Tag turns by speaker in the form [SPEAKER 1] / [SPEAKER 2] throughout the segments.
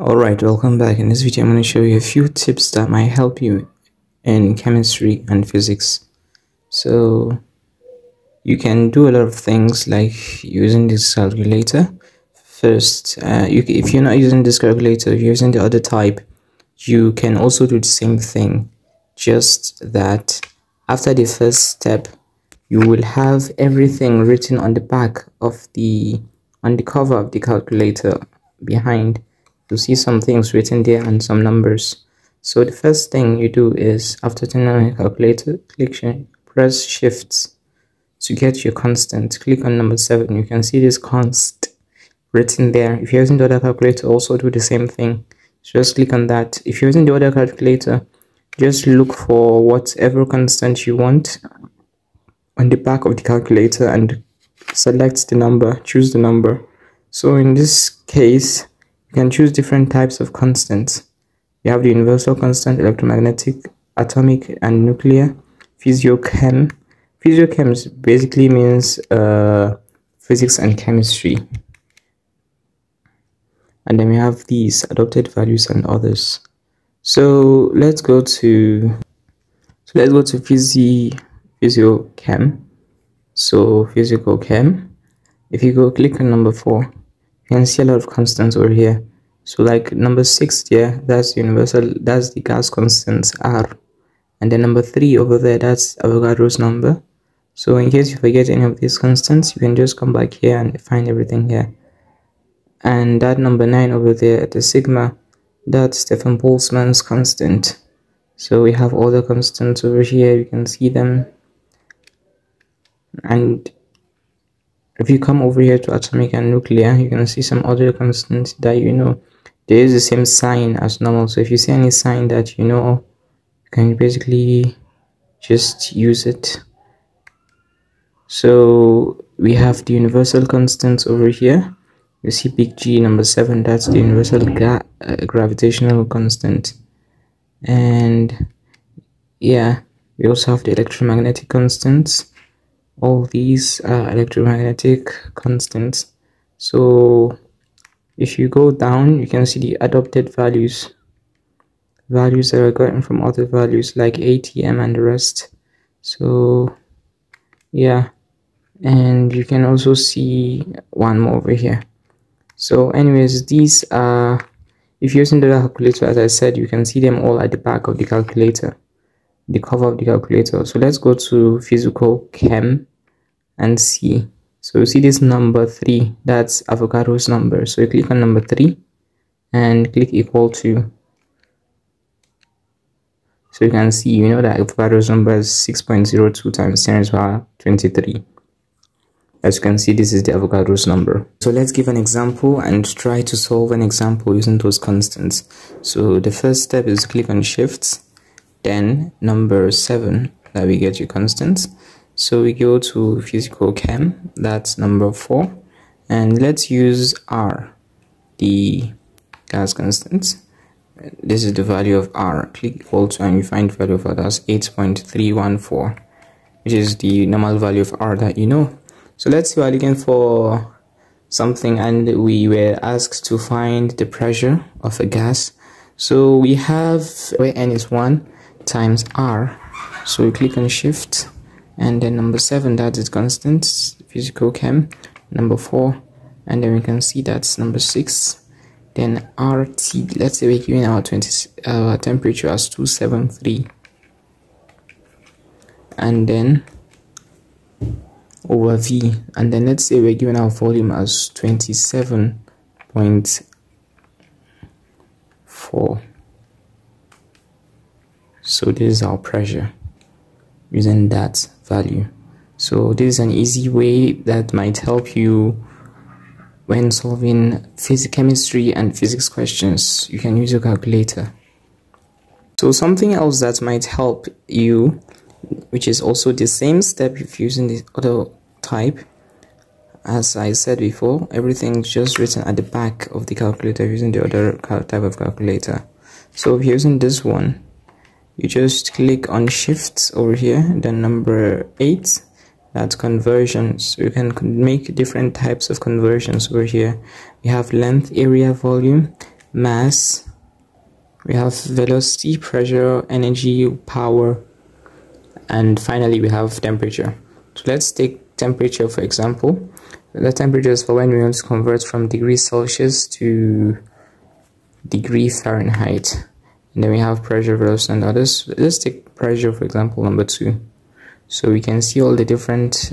[SPEAKER 1] Alright, welcome back. In this video, I'm going to show you a few tips that might help you in chemistry and physics. So, you can do a lot of things like using this calculator. First, uh, you, if you're not using this calculator, if you're using the other type, you can also do the same thing. Just that after the first step, you will have everything written on the back of the on the cover of the calculator behind you see some things written there and some numbers. So the first thing you do is after turning on your calculator click press shifts to get your constant. Click on number seven. You can see this const written there. If you're using the other calculator also do the same thing. Just click on that. If you're using the other calculator just look for whatever constant you want on the back of the calculator and select the number. Choose the number. So in this case you can choose different types of constants. You have the universal constant, electromagnetic, atomic, and nuclear. Physiochem. Physiochem basically means uh, physics and chemistry. And then we have these adopted values and others. So let's go to so let's go to physi physiochem. So physical chem. If you go click on number four, can see a lot of constants over here. So like number six yeah that's universal that's the gas constants r. And then number three over there that's avogadro's number. So in case you forget any of these constants you can just come back here and find everything here. And that number nine over there the sigma that's stefan boltzmann's constant. So we have all the constants over here you can see them. And if you come over here to atomic and nuclear you can see some other constants that you know there is the same sign as normal. So if you see any sign that you know you can basically just use it. So we have the universal constants over here. You see big g number seven that's the universal uh, gravitational constant. And yeah we also have the electromagnetic constants all these are electromagnetic constants. So if you go down you can see the adopted values. Values that are gotten from other values like atm and the rest. So yeah. And you can also see one more over here. So anyways these are if you're using the calculator as i said you can see them all at the back of the calculator the cover of the calculator. So let's go to physical chem and see so you see this number three that's avogadro's number. So you click on number three and click equal to. So you can see you know that avogadro's number is 6.02 times 10 to power 23 as you can see this is the avogadro's number. So let's give an example and try to solve an example using those constants. So the first step is click on shifts then number seven that we get your constants so we go to physical chem that's number four. And let's use r the gas constant. This is the value of r. Click equal to and you find value of r that's 8.314 which is the normal value of r that you know. So let's say we're looking for something. And we were asked to find the pressure of a gas. So we have where n is 1 times r. So we click on shift and then number seven that is constant physical chem number four and then we can see that's number six. Then rt let's say we're giving our 20 our temperature as 273 and then over v and then let's say we're given our volume as 27.4 so this is our pressure using that value. So this is an easy way that might help you when solving physics chemistry and physics questions. You can use your calculator. So something else that might help you which is also the same step if using the other type as I said before everything just written at the back of the calculator using the other type of calculator. So using this one you just click on shifts over here then number eight that's conversions. You can make different types of conversions over here. We have length area volume mass. We have velocity pressure energy power and finally we have temperature. So let's take temperature for example. The temperature is for when we want to convert from degrees celsius to degree fahrenheit and then we have pressure velocity and others. Let's take pressure for example number two. So we can see all the different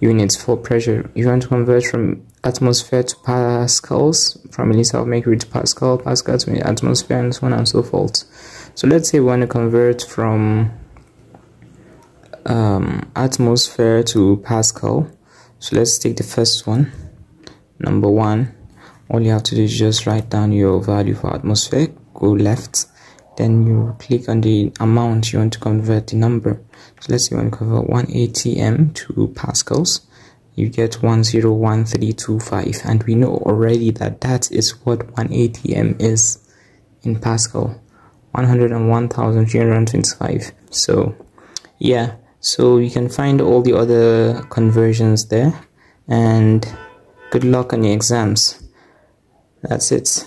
[SPEAKER 1] units for pressure. You want to convert from atmosphere to pascals from millimeter of mercury to pascal pascal to atmosphere and so on and so forth. So let's say we want to convert from um, atmosphere to pascal. So let's take the first one. Number one all you have to do is just write down your value for atmosphere go left then you click on the amount you want to convert the number. So let's say you want to convert 1 atm to pascals you get 101325 and we know already that that is what 1 atm is in pascal 101,325 so yeah so you can find all the other conversions there. And good luck on your exams. That's it